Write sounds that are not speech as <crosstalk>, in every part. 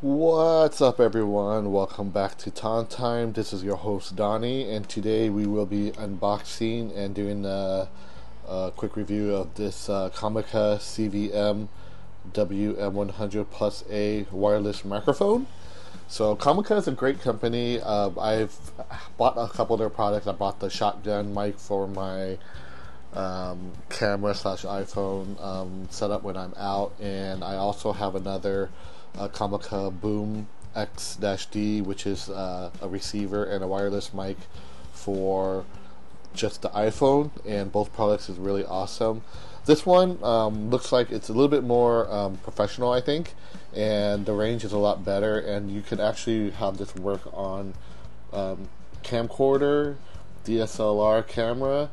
What's up, everyone? Welcome back to Ton Time. This is your host Donnie, and today we will be unboxing and doing a, a quick review of this uh, Comica CVM WM100 Plus A wireless microphone. So Comica is a great company. Uh, I've bought a couple of their products. I bought the shotgun mic for my um, camera slash iPhone um, setup when I'm out, and I also have another uh, Comica Boom X-D, which is uh, a receiver and a wireless mic for just the iPhone, and both products is really awesome. This one um, looks like it's a little bit more um, professional, I think, and the range is a lot better, and you can actually have this work on um, camcorder, DSLR camera,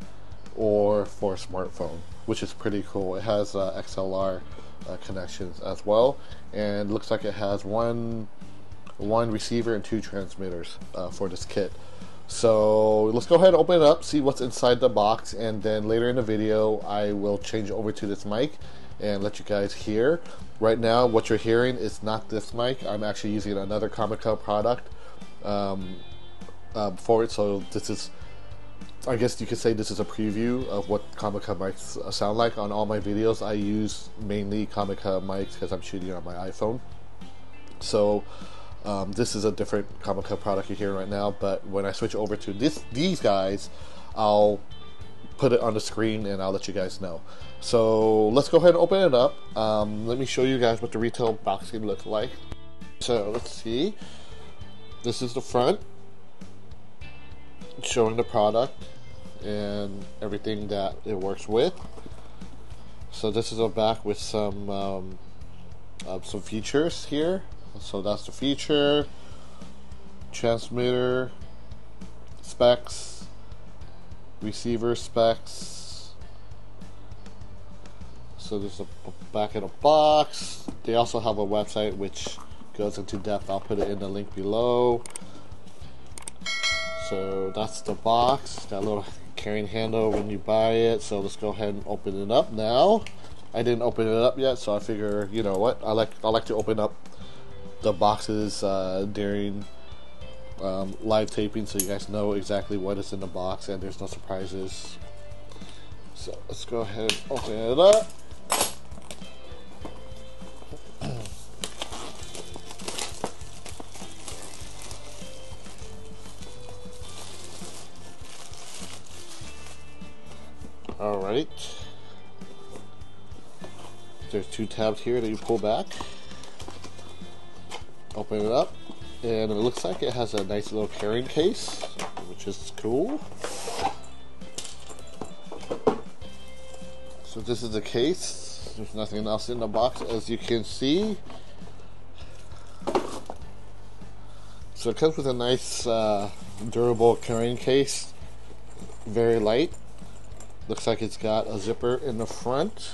or for a smartphone, which is pretty cool. It has uh, XLR uh, connections as well, and looks like it has one one receiver and two transmitters uh, for this kit. So let's go ahead and open it up, see what's inside the box, and then later in the video I will change over to this mic and let you guys hear. Right now, what you're hearing is not this mic. I'm actually using another Comica product um, uh, for it, so this is I guess you could say this is a preview of what Comica mics sound like. On all my videos, I use mainly Comica mics because I'm shooting on my iPhone. So um, this is a different Comica product you're hearing right now. But when I switch over to this, these guys, I'll put it on the screen and I'll let you guys know. So let's go ahead and open it up. Um, let me show you guys what the retail boxing looks like. So let's see. This is the front showing the product and everything that it works with. So this is a back with some um, uh, some features here. So that's the feature, transmitter specs, receiver specs. So there's a back in a box. They also have a website which goes into depth. I'll put it in the link below. So that's the box. A little carrying handle when you buy it. So let's go ahead and open it up now. I didn't open it up yet, so I figure, you know what? I like I like to open up the boxes uh, during um, live taping, so you guys know exactly what is in the box and there's no surprises. So let's go ahead and open it up. Two tabs here that you pull back. Open it up. And it looks like it has a nice little carrying case, which is cool. So this is the case. There's nothing else in the box as you can see. So it comes with a nice uh, durable carrying case. Very light. Looks like it's got a zipper in the front,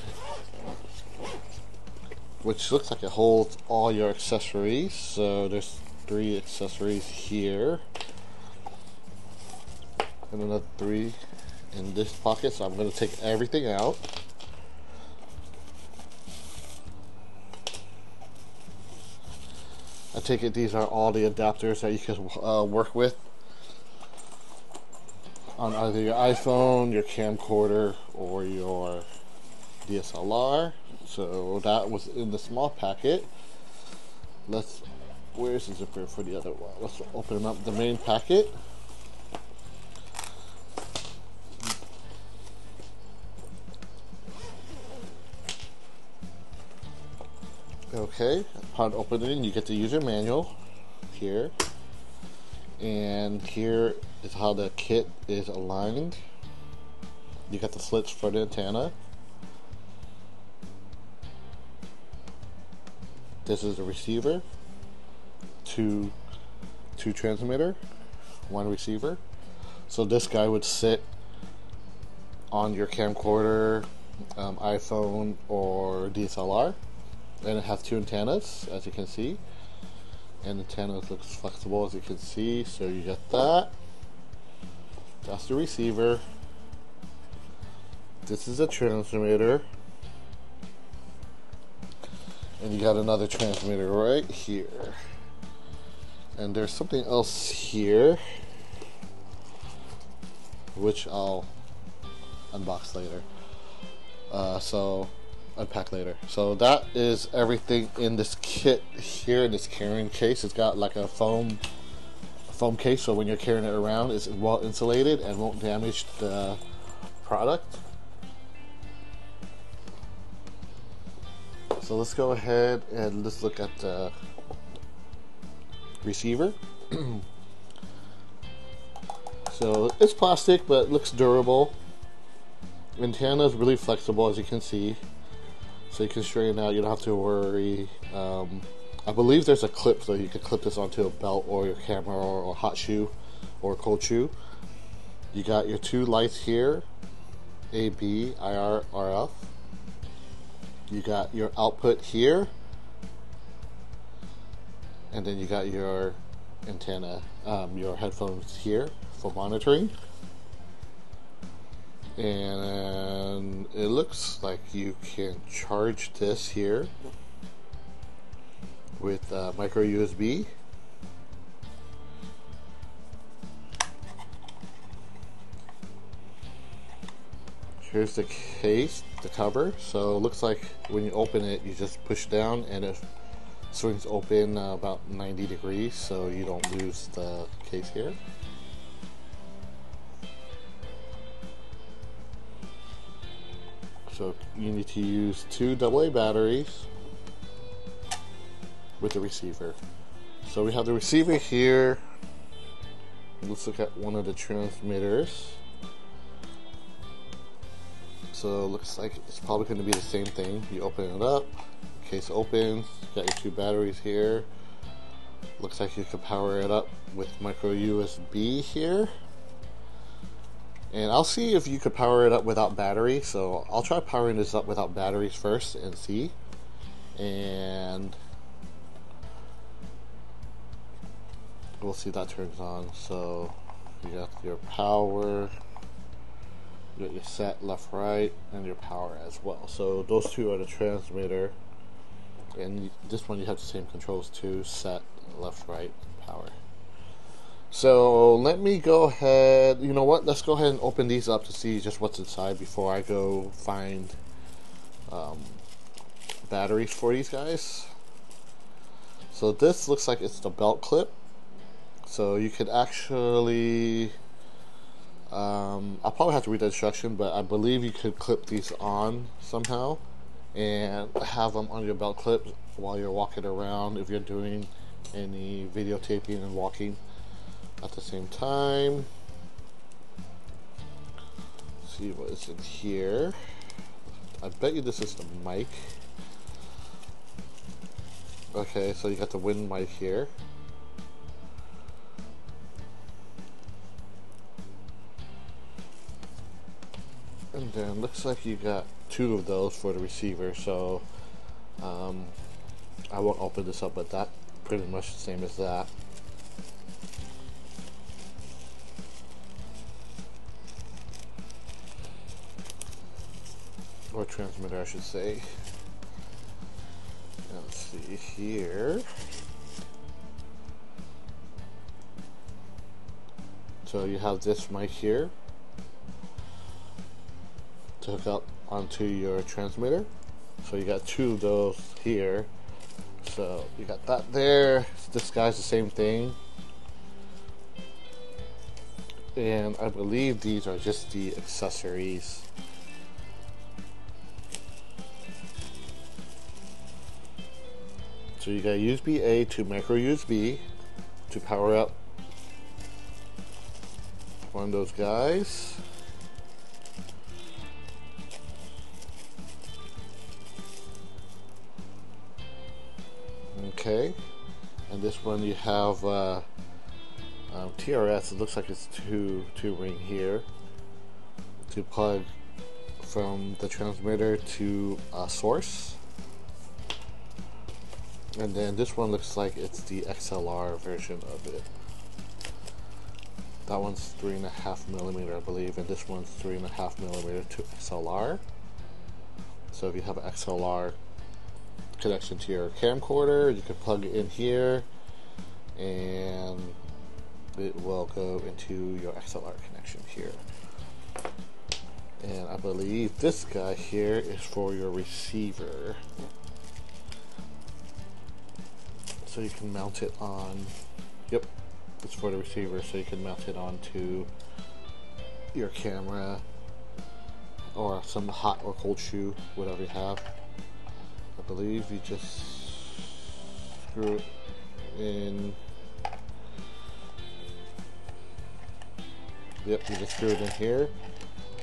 which looks like it holds all your accessories. So there's three accessories here, and another three in this pocket. So I'm going to take everything out. I take it these are all the adapters that you can uh, work with on either your iPhone, your camcorder, or your DSLR. So that was in the small packet. Let's, where's the zipper for the other one? Let's open up the main packet. Okay, upon opening, you get the user manual here and here is how the kit is aligned you got the slits for the antenna this is a receiver two two transmitter one receiver. So this guy would sit on your camcorder um, iphone or dslr and it has two antennas as you can see. And the antenna looks flexible as you can see so you get that. That's the receiver. This is a transmitter And you got another transmitter right here. And there's something else here, which I'll unbox later. Uh, so unpack later. So that is everything in this kit here in this carrying case. It's got like a foam foam case, so when you're carrying it around, it's well insulated and won't damage the product. So let's go ahead and let's look at the receiver. <clears throat> so it's plastic, but it looks durable. Antenna is really flexible, as you can see. So you can straighten out. You don't have to worry. Um, I believe there's a clip so you can clip this onto a belt or your camera or a hot shoe or cold shoe. You got your two lights here, AB. You got your output here, and then you got your antenna, um, your headphones here for monitoring. And it looks like you can charge this here with uh, micro USB. Here's the case, the cover. So it looks like when you open it, you just push down and it swings open uh, about 90 degrees so you don't lose the case here. So you need to use two AA batteries with the receiver. So we have the receiver here. Let's look at one of the transmitters. So looks like it's probably going to be the same thing. You open it up, case opens, got your two batteries here. Looks like you can power it up with micro USB here. And I'll see if you could power it up without battery. So I'll try powering this up without batteries first and see. And we'll see if that turns on. So you got your power, got your set left, right, and your power as well. So those two are the transmitter. And this one you have the same controls too, set, left, right, power. So let me go ahead. You know what? Let's go ahead and open these up to see just what's inside before I go find um, batteries for these guys. So this looks like it's the belt clip. So you could actually. Um, I'll probably have to read the instruction, but I believe you could clip these on somehow and have them on your belt clip while you're walking around if you're doing any videotaping and walking at the same time. Let's see what is in here. I bet you this is the mic. Okay, so you got the wind mic here. And then looks like you got two of those for the receiver, so um, I won't open this up, but that pretty much the same as that. or transmitter I should say. let's see here. So you have this mic here to hook up onto your transmitter. So you got two of those here. So you got that there. This guy's the same thing. And I believe these are just the accessories So you got USB A to micro USB to power up one of those guys. This one you have uh, um, TRS. It looks like it's two two ring here to plug from the transmitter to a source. And then this one looks like it's the XLR version of it. That one's three and a half millimeter, I believe, and this one's three and a half millimeter to XLR. So if you have an XLR connection to your camcorder. You can plug it in here, and it will go into your XLR connection here. And I believe this guy here is for your receiver. So you can mount it on, yep, it's for the receiver, so you can mount it onto your camera or some hot or cold shoe, whatever you have. I believe you just screw it in. Yep, you just screw it in here,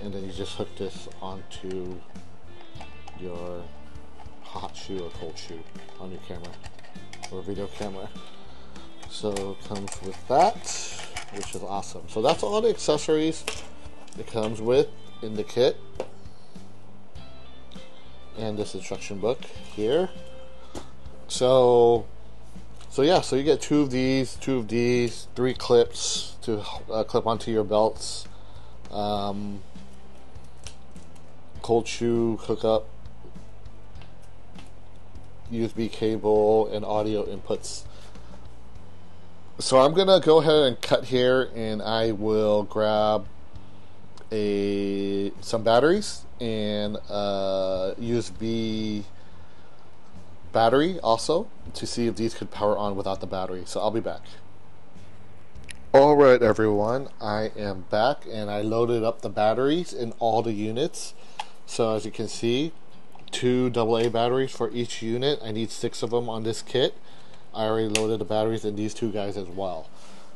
and then you just hook this onto your hot shoe or cold shoe on your camera or video camera. So it comes with that, which is awesome. So that's all the accessories it comes with in the kit. And this instruction book here. So, so yeah, so you get two of these, two of these, three clips to uh, clip onto your belts. Um, cold shoe hookup, USB cable, and audio inputs. So I'm gonna go ahead and cut here, and I will grab a some batteries and USB battery also to see if these could power on without the battery. So I'll be back. Alright everyone, I am back and I loaded up the batteries in all the units. So as you can see, two AA batteries for each unit. I need six of them on this kit. I already loaded the batteries in these two guys as well.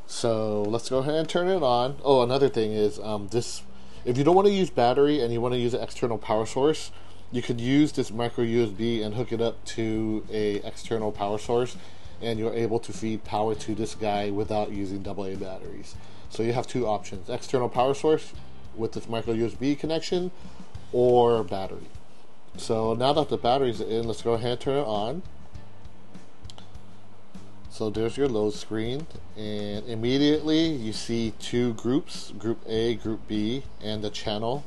So let's go ahead and turn it on. Oh, another thing is um, this if you don't want to use battery and you want to use an external power source, you could use this micro USB and hook it up to a external power source, and you're able to feed power to this guy without using AA batteries. So you have two options: external power source with this micro USB connection, or battery. So now that the battery's in, let's go ahead and turn it on. So there's your load screen, and immediately you see two groups, Group A, Group B, and the channel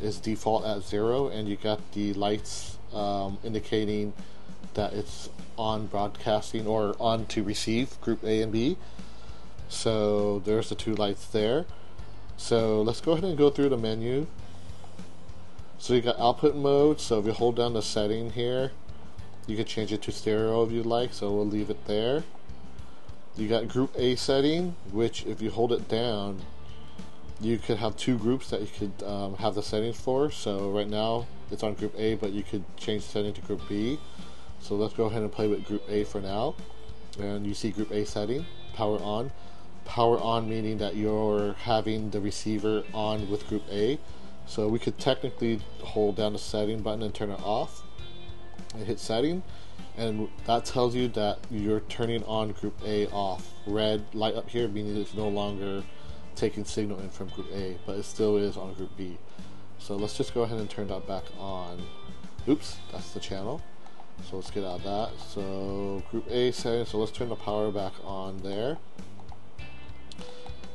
is default at zero, and you got the lights um, indicating that it's on broadcasting or on to receive Group A and B. So there's the two lights there. So let's go ahead and go through the menu. So you got output mode, so if you hold down the setting here, you can change it to stereo if you like, so we'll leave it there you got group A setting, which if you hold it down, you could have two groups that you could um, have the settings for. So right now it's on group A, but you could change the setting to group B. So let's go ahead and play with group A for now. And you see group A setting, power on. Power on meaning that you're having the receiver on with group A. So we could technically hold down the setting button and turn it off and hit setting and that tells you that you're turning on group A off. Red light up here meaning it's no longer taking signal in from group A, but it still is on group B. So let's just go ahead and turn that back on. Oops, that's the channel. So let's get out of that. So group A setting, so let's turn the power back on there.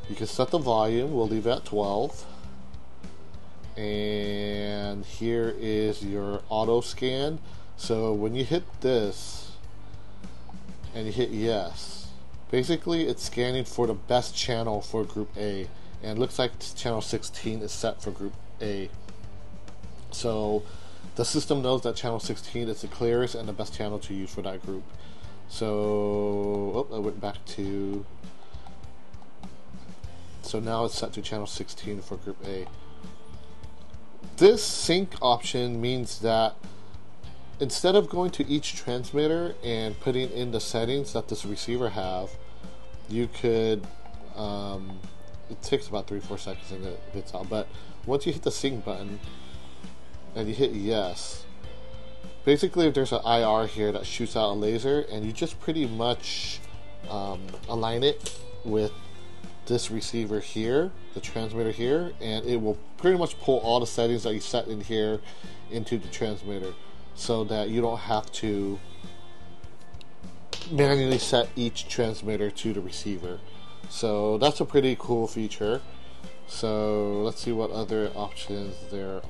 You can set the volume, we'll leave at 12. And here is your auto scan. So when you hit this and you hit yes, basically it's scanning for the best channel for group A and looks like channel 16 is set for group A. So the system knows that channel 16 is the clearest and the best channel to use for that group. So, oh, I went back to. So now it's set to channel 16 for group A. This sync option means that instead of going to each transmitter and putting in the settings that this receiver have, you could. Um, it takes about three four seconds and it gets out. But once you hit the sync button and you hit yes, basically if there's an IR here that shoots out a laser, and you just pretty much um, align it with this receiver here, the transmitter here, and it will pretty much pull all the settings that you set in here into the transmitter so that you don't have to manually set each transmitter to the receiver. So that's a pretty cool feature. So let's see what other options there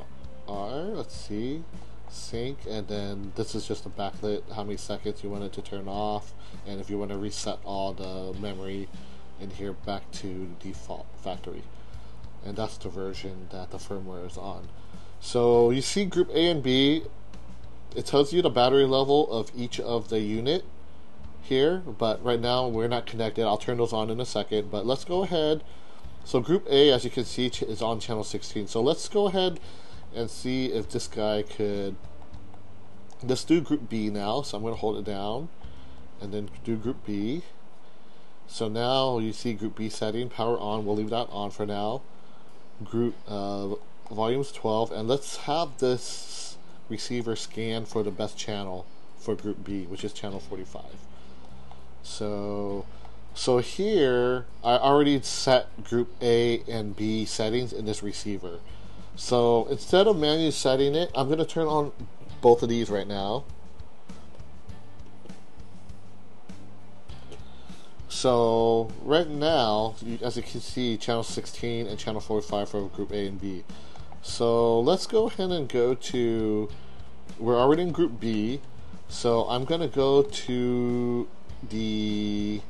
are. Let's see. sync and then this is just a backlit how many seconds you want it to turn off and if you want to reset all the memory in here back to default factory and that's the version that the firmware is on so you see group A and B it tells you the battery level of each of the unit here but right now we're not connected. I'll turn those on in a second but let's go ahead. So group A as you can see is on channel 16 so let's go ahead and see if this guy could let's do group B now. So I'm going to hold it down and then do group B. So now you see group B setting power on. We'll leave that on for now. Group uh, volumes 12 and let's have this receiver scan for the best channel for group B which is channel 45 so so here I already set group A and B settings in this receiver so instead of manually setting it, I'm going to turn on both of these right now. So right now, as you can see, channel 16 and channel 45 for group A and B. So let's go ahead and go to, we're already in group B, so I'm going to go to the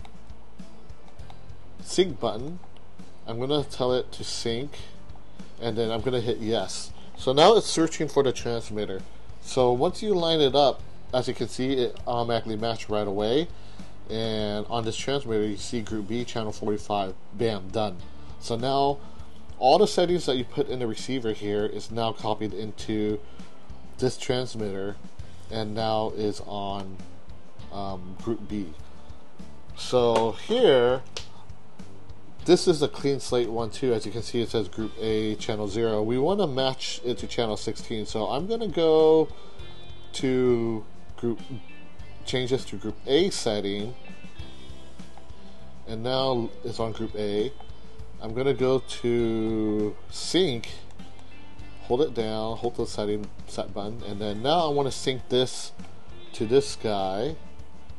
sync button. I'm going to tell it to sync and then I'm going to hit yes. So now it's searching for the transmitter. So once you line it up, as you can see, it automatically matched right away. And on this transmitter, you see group B, channel 45. Bam, done. So now all the settings that you put in the receiver here is now copied into this transmitter and now is on um, group B. So here this is a clean slate one too. As you can see, it says Group A, Channel 0. We want to match it to Channel 16, so I'm going to go to Group, change this to Group A setting, and now it's on Group A. I'm to go to Sync, hold it down, hold the setting set button, and then now I want to sync this to this guy,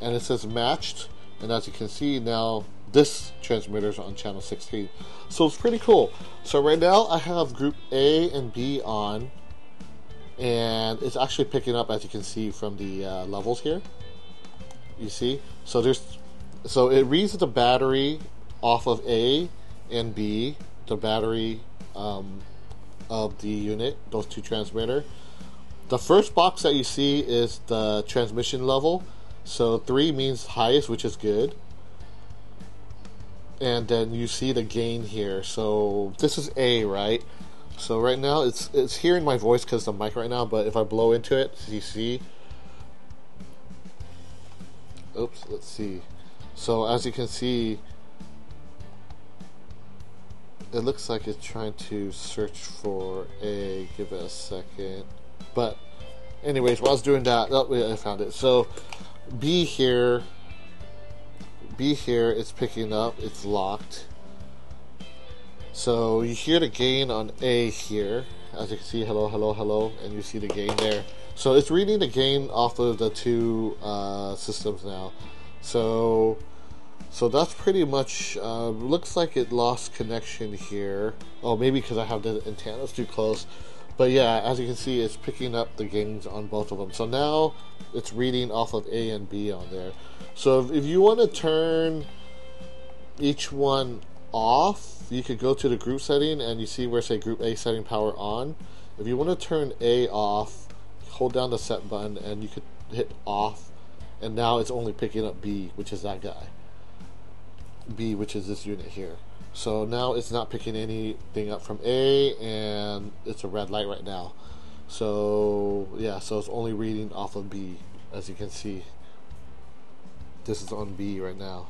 and it says matched, and as you can see now this transmitter is on channel 16. So it's pretty cool. So right now I have group A and B on and it's actually picking up as you can see from the uh, levels here. You see? So there's so it reads the battery off of A and B, the battery um, of the unit, those two transmitter. The first box that you see is the transmission level. So 3 means highest, which is good and then you see the gain here. So this is A, right? So right now it's it's hearing my voice because the mic right now, but if I blow into it, you see. Oops, let's see. So as you can see, it looks like it's trying to search for A. Give it a second. But anyways, while I was doing that, oh, I found it. So B here B here, it's picking up, it's locked. So you hear the gain on A here, as you can see, hello, hello, hello, and you see the gain there. So it's reading the gain off of the two uh, systems now. So, so that's pretty much, uh, looks like it lost connection here. Oh, maybe because I have the antennas too close. But yeah, as you can see, it's picking up the gains on both of them. So now it's reading off of A and B on there. So if, if you want to turn each one off, you could go to the group setting and you see where say group A setting power on. If you want to turn A off, hold down the set button and you could hit off and now it's only picking up B, which is that guy. B, which is this unit here. So now it's not picking anything up from A, and it's a red light right now. So yeah, so it's only reading off of B, as you can see. This is on B right now.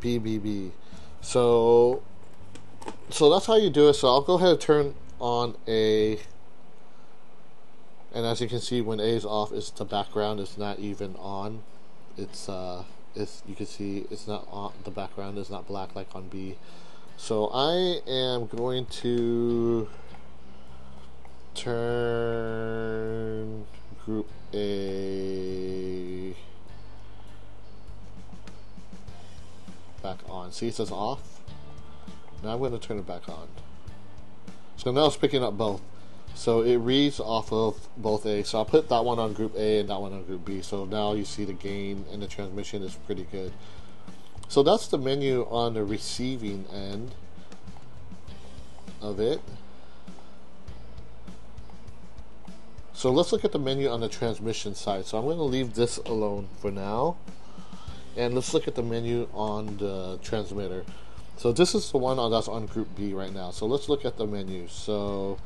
B B B. So so that's how you do it. So I'll go ahead and turn on A. And as you can see, when A is off, it's the background is not even on. It's uh you can see it's not on the background is not black like on B. So I am going to turn group A back on. See it says off. Now I'm going to turn it back on. So now it's picking up both. So it reads off of both A. So I'll put that one on group A and that one on group B. So now you see the gain and the transmission is pretty good. So that's the menu on the receiving end of it. So let's look at the menu on the transmission side. So I'm going to leave this alone for now. And let's look at the menu on the transmitter. So this is the one that's on group B right now. So let's look at the menu. So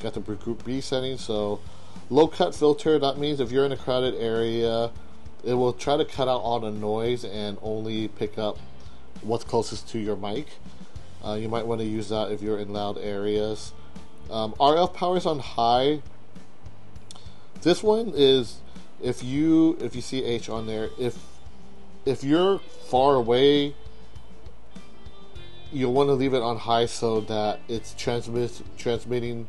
got the group B settings. So low cut filter, that means if you're in a crowded area, it will try to cut out all the noise and only pick up what's closest to your mic. Uh, you might want to use that if you're in loud areas. Um, RF power is on high. This one is if you if you see H on there, if if you're far away, you'll want to leave it on high so that it's transmit transmitting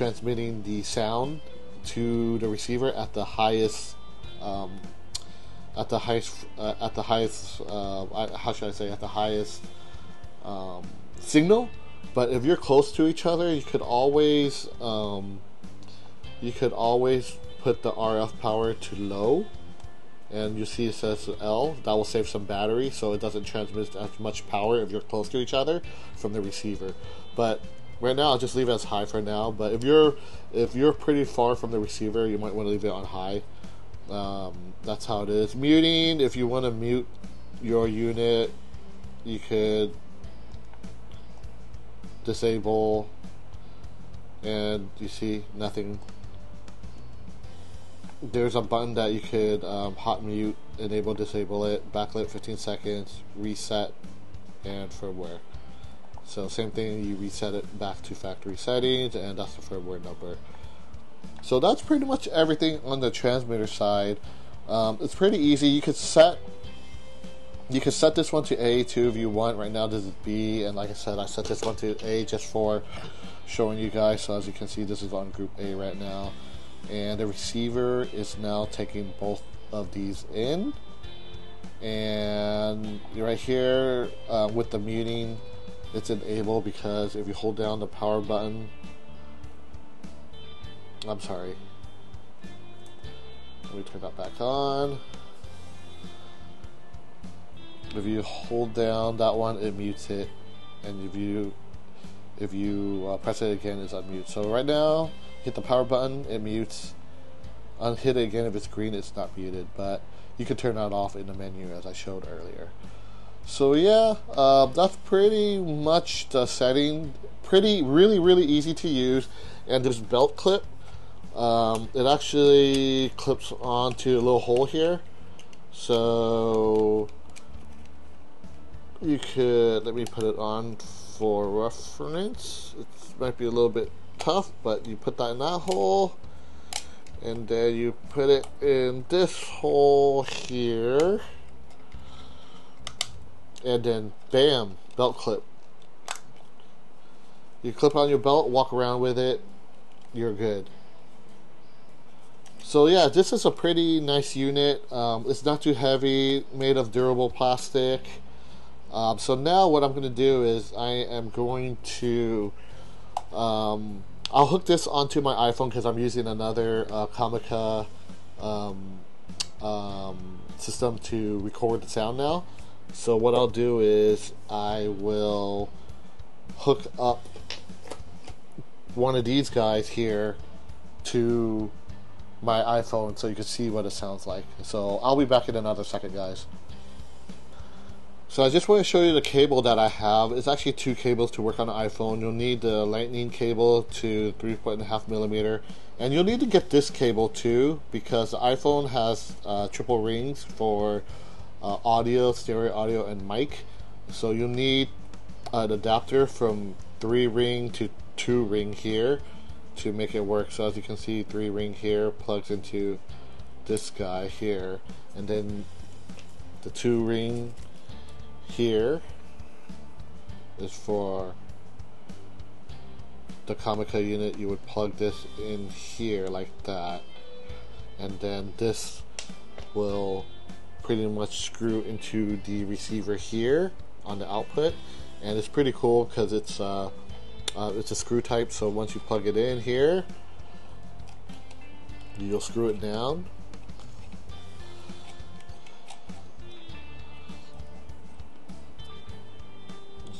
transmitting the sound to the receiver at the highest um, at the highest uh, at the highest uh, how should I say at the highest um, signal. But if you're close to each other, you could always um, you could always put the RF power to low and you see it says L that will save some battery so it doesn't transmit as much power if you're close to each other from the receiver but right now I'll just leave it as high for now but if you're if you're pretty far from the receiver you might want to leave it on high. Um, that's how it is. Muting if you want to mute your unit you could disable and you see nothing. There's a button that you could um, hot mute, enable, disable it, backlit 15 seconds, reset, and firmware. So same thing, you reset it back to factory settings, and that's the firmware number. So that's pretty much everything on the transmitter side. Um, it's pretty easy. You could set you could set this one to A too if you want. Right now this is B, and like I said, I set this one to A just for showing you guys. So as you can see, this is on Group A right now and the receiver is now taking both of these in and right here uh, with the muting it's enabled because if you hold down the power button I'm sorry. Let me turn that back on. If you hold down that one it mutes it. And if you if you uh, press it again it's unmute. So right now hit the power button, it mutes. Unhit it again if it's green, it's not muted, but you can turn that off in the menu as I showed earlier. So yeah, uh, that's pretty much the setting. Pretty, really, really easy to use. And this belt clip, um, it actually clips onto a little hole here. So you could, let me put it on for reference. It might be a little bit tough, but you put that in that hole, and then you put it in this hole here, and then bam, belt clip. You clip on your belt, walk around with it, you're good. So yeah, this is a pretty nice unit. Um, it's not too heavy, made of durable plastic. Um, so now what I'm going to do is I am going to um, I'll hook this onto my iPhone because I'm using another uh, Comica um, um, system to record the sound now. So what I'll do is I will hook up one of these guys here to my iPhone so you can see what it sounds like. So I'll be back in another second, guys. So I just want to show you the cable that I have. It's actually two cables to work on the iPhone. You'll need the lightning cable to 3.5 millimeter. And you'll need to get this cable too because the iPhone has uh, triple rings for uh, audio, stereo audio, and mic. So you'll need an adapter from 3 ring to 2 ring here to make it work. So as you can see, 3 ring here plugs into this guy here. And then the 2 ring here is for the Comica unit. You would plug this in here like that, and then this will pretty much screw into the receiver here on the output, and it's pretty cool because it's uh, Uh, it's a screw type, so once you plug it in here, you'll screw it down.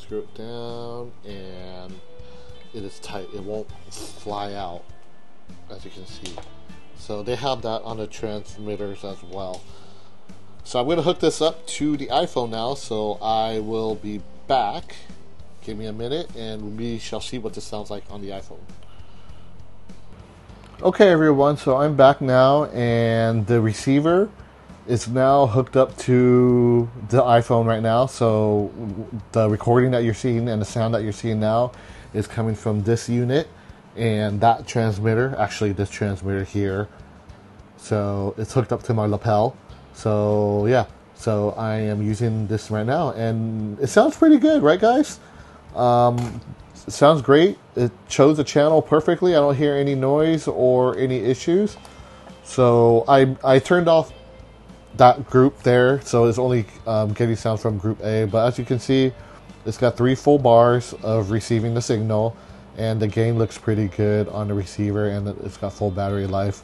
Screw it down, and it is tight. It won't fly out, as you can see. So they have that on the transmitters as well. So I'm going to hook this up to the iPhone now, so I will be back. Give me a minute, and we shall see what this sounds like on the iPhone. Okay, everyone, so I'm back now, and the receiver is now hooked up to the iPhone right now. So the recording that you're seeing and the sound that you're seeing now is coming from this unit and that transmitter, actually, this transmitter here. So it's hooked up to my lapel. So yeah, so I am using this right now, and it sounds pretty good, right, guys? Um, sounds great. It chose the channel perfectly. I don't hear any noise or any issues. So I I turned off that group there, so it's only um, getting sound from group A. But as you can see, it's got three full bars of receiving the signal, and the gain looks pretty good on the receiver, and it's got full battery life.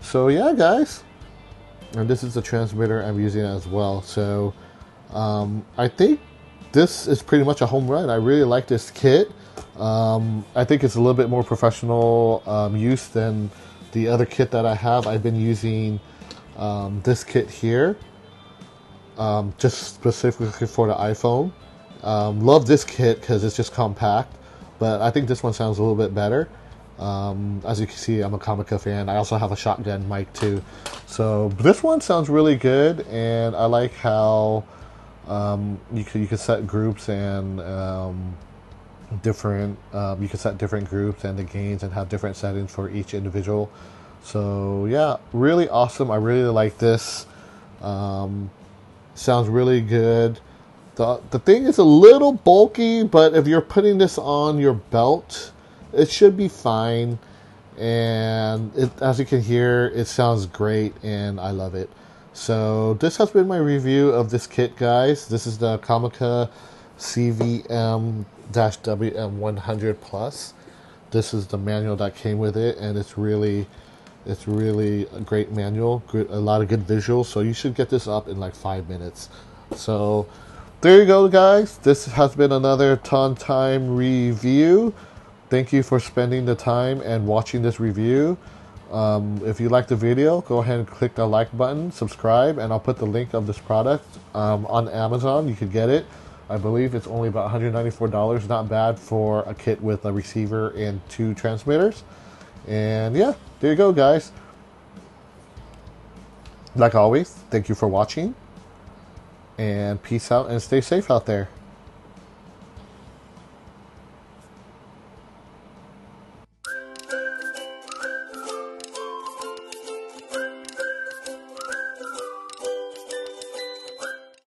So yeah, guys, and this is the transmitter I'm using as well. So um, I think this is pretty much a home run. I really like this kit. Um, I think it's a little bit more professional um, use than the other kit that I have. I've been using um, this kit here, um, just specifically for the iPhone. Um, love this kit because it's just compact, but I think this one sounds a little bit better. Um, as you can see, I'm a Comica fan. I also have a shotgun mic too. So this one sounds really good, and I like how um, you can you can set groups and um, different. Um, you can set different groups and the gains and have different settings for each individual. So yeah, really awesome. I really like this. Um, sounds really good. The the thing is a little bulky, but if you're putting this on your belt, it should be fine. And it, as you can hear, it sounds great, and I love it. So this has been my review of this kit, guys. This is the Comica CVM-WM100 Plus. This is the manual that came with it, and it's really, it's really a great manual. Good, a lot of good visuals. So you should get this up in like five minutes. So there you go, guys. This has been another Ton Time review. Thank you for spending the time and watching this review. Um, if you like the video, go ahead and click the like button, subscribe, and I'll put the link of this product um, on Amazon. You could get it. I believe it's only about $194. Not bad for a kit with a receiver and two transmitters. And yeah, there you go, guys. Like always, thank you for watching. And peace out and stay safe out there.